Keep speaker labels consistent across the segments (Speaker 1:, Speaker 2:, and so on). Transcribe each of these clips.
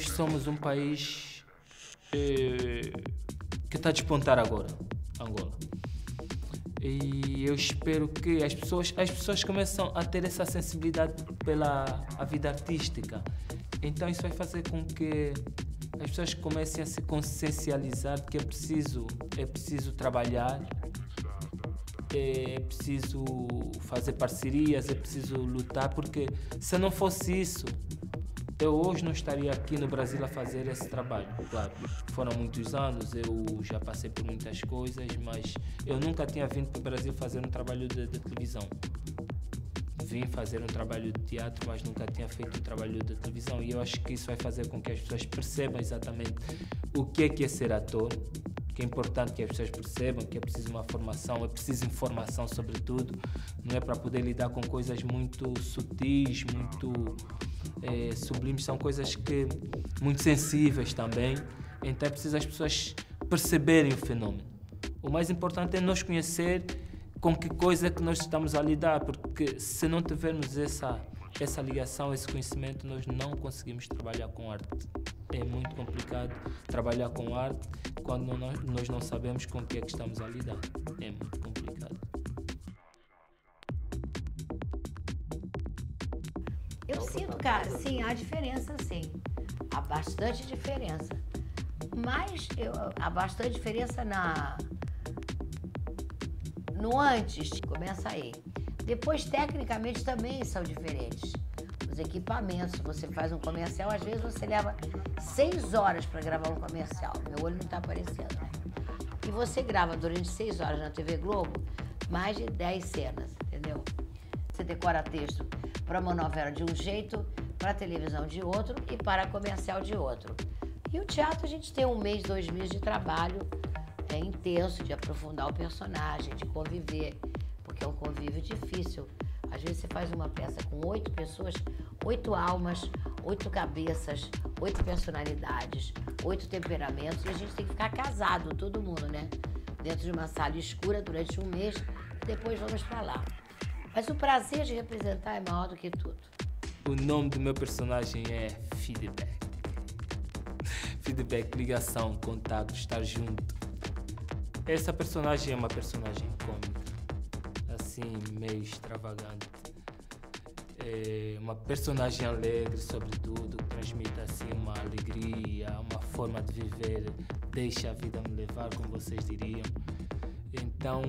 Speaker 1: nós somos um país que está a despontar agora, Angola. E eu espero que as pessoas, as pessoas começam a ter essa sensibilidade pela a vida artística. Então isso vai fazer com que as pessoas comecem a se consciencializar que é preciso, é preciso trabalhar, é preciso fazer parcerias, é preciso lutar, porque se não fosse isso, eu hoje não estaria aqui no Brasil a fazer esse trabalho. Claro, foram muitos anos, eu já passei por muitas coisas, mas eu nunca tinha vindo para o Brasil fazer um trabalho de, de televisão. Vim fazer um trabalho de teatro, mas nunca tinha feito um trabalho de televisão. E eu acho que isso vai fazer com que as pessoas percebam exatamente o que é que é ser ator, que é importante que as pessoas percebam que é preciso uma formação, é preciso informação sobretudo, não é para poder lidar com coisas muito sutis, muito é, sublimes, são coisas que muito sensíveis também. Então é preciso as pessoas perceberem o fenômeno. O mais importante é nós conhecer com que coisa que nós estamos a lidar, porque se não tivermos essa essa ligação, esse conhecimento, nós não conseguimos trabalhar com arte. É muito complicado trabalhar com arte quando nós, nós não sabemos com o que é que estamos a lidar. É muito complicado.
Speaker 2: Eu sinto, cara, sim, há diferença, sim. Há bastante diferença. Mas eu, há bastante diferença na no antes, começa aí. Depois, tecnicamente, também são diferentes. Os equipamentos, você faz um comercial, às vezes você leva seis horas para gravar um comercial. Meu olho não está aparecendo, né? E você grava durante seis horas na TV Globo mais de dez cenas, entendeu? Você decora texto para uma novela de um jeito, para televisão de outro e para comercial de outro. E o teatro a gente tem um mês, dois meses de trabalho é intenso, de aprofundar o personagem, de conviver, porque é um convívio difícil. Às vezes você faz uma peça com oito pessoas, oito almas, oito cabeças, oito personalidades, oito temperamentos, e a gente tem que ficar casado, todo mundo, né? Dentro de uma sala escura durante um mês, depois vamos para lá. Mas o prazer de representar é maior do que tudo.
Speaker 1: O nome do meu personagem é Feedback. Feedback, ligação, contato, estar junto. Essa personagem é uma personagem cômica, assim, meio extravagante. É uma personagem alegre, sobretudo, transmite assim uma alegria, uma forma de viver, deixa a vida me levar, como vocês diriam. Então,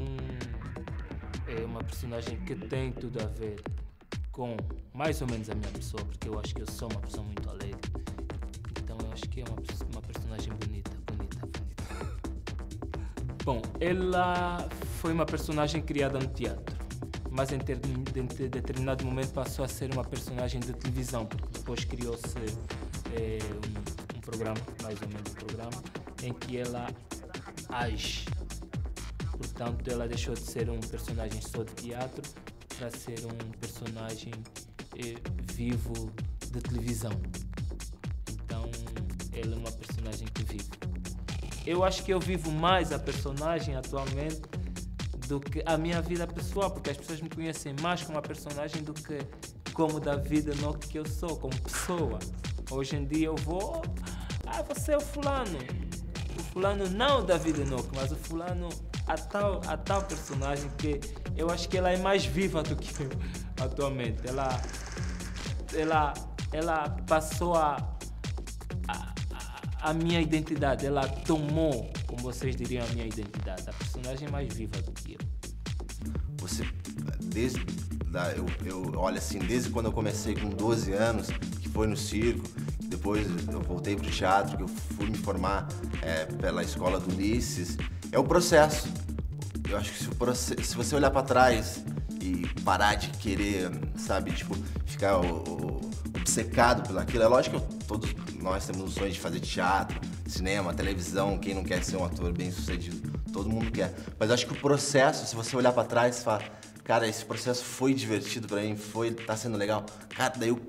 Speaker 1: é uma personagem que tem tudo a ver com mais ou menos a minha pessoa, porque eu acho que eu sou uma pessoa muito alegre. Então, eu acho que é uma, uma personagem bonita, bonita, bonita. Bom, ela foi uma personagem criada no teatro, mas em, ter, em determinado momento passou a ser uma personagem de televisão, porque depois criou-se é, um, um programa, mais ou menos um programa, em que ela age Portanto, ela deixou de ser um personagem só de teatro para ser um personagem eh, vivo de televisão. Então, ela é uma personagem que vive. Eu acho que eu vivo mais a personagem atualmente do que a minha vida pessoal, porque as pessoas me conhecem mais como a personagem do que como David Enoch que eu sou, como pessoa. Hoje em dia eu vou. Ah, você é o fulano. O fulano não o David Enoch, mas o fulano a tal, a tal personagem que eu acho que ela é mais viva do que eu atualmente. Ela, ela, ela passou a, a minha identidade, ela tomou, como vocês diriam, a minha identidade. A personagem é mais viva do que eu.
Speaker 3: Você, desde, eu, eu olho assim, desde quando eu comecei com 12 anos, que foi no circo, depois eu voltei para o teatro, que eu fui me formar é, pela escola do Ulisses, é o processo. Eu acho que se, processo, se você olhar para trás e parar de querer, sabe, tipo, ficar o, o, obcecado pelo aquilo, é lógico que todos nós temos o sonho de fazer teatro, cinema, televisão, quem não quer ser um ator bem sucedido? Todo mundo quer. Mas acho que o processo, se você olhar para trás e falar, cara, esse processo foi divertido para mim, foi, tá sendo legal. Cara, daí eu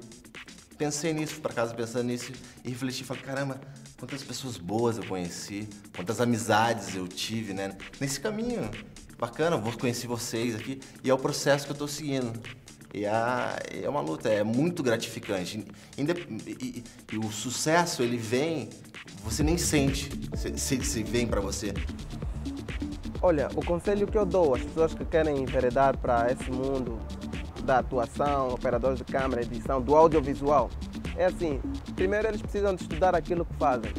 Speaker 3: pensei nisso, para casa pensando nisso e refleti, falei, caramba, quantas pessoas boas eu conheci, quantas amizades eu tive, né? Nesse caminho. Bacana, vou conhecer vocês aqui. E é o processo que eu estou seguindo. E é, é uma luta, é muito gratificante. E, e, o sucesso, ele vem, você nem sente se, se vem para você.
Speaker 4: Olha, o conselho que eu dou às pessoas que querem enveredar para esse mundo da atuação, operadores de câmera, edição, do audiovisual, é assim, primeiro eles precisam de estudar aquilo que fazem.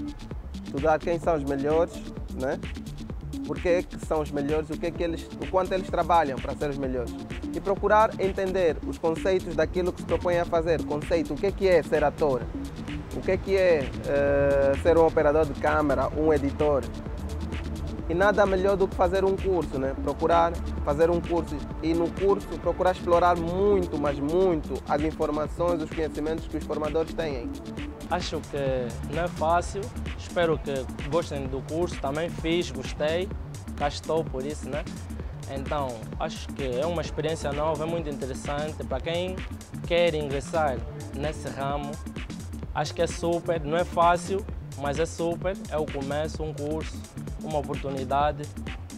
Speaker 4: Estudar quem são os melhores, né? Por que, são os melhores, o, que que eles, o quanto eles trabalham para ser os melhores. E procurar entender os conceitos daquilo que se propõe a fazer. Conceito, o que é, que é ser ator, o que é, que é uh, ser um operador de câmera, um editor, e nada melhor do que fazer um curso, né? Procurar fazer um curso e no curso procurar explorar muito, mas muito as informações, os conhecimentos que os formadores têm.
Speaker 5: Acho que não é fácil, espero que gostem do curso, também fiz, gostei, cá estou por isso, né? Então, acho que é uma experiência nova, é muito interessante para quem quer ingressar nesse ramo. Acho que é super, não é fácil, mas é super, é o começo, um curso uma oportunidade.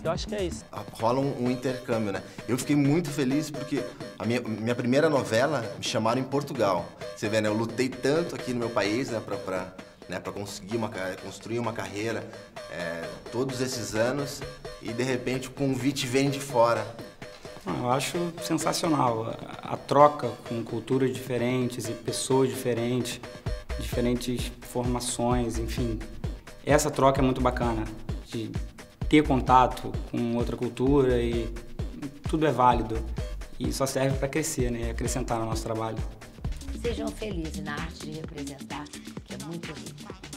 Speaker 5: Eu acho que é isso.
Speaker 3: Ah, rola um, um, intercâmbio, né? Eu fiquei muito feliz porque a minha, minha primeira novela me chamaram em Portugal. Você vê, né? Eu lutei tanto aqui no meu país, né? Pra, né? pra conseguir uma, construir uma carreira é, todos esses anos e de repente o convite vem de fora.
Speaker 6: Ah, eu acho sensacional a, a troca com culturas diferentes e pessoas diferentes, diferentes formações, enfim. Essa troca é muito bacana de ter contato com outra cultura e tudo é válido e só serve para crescer, né? Acrescentar no nosso trabalho.
Speaker 2: Sejam felizes na arte de representar, que é muito rico.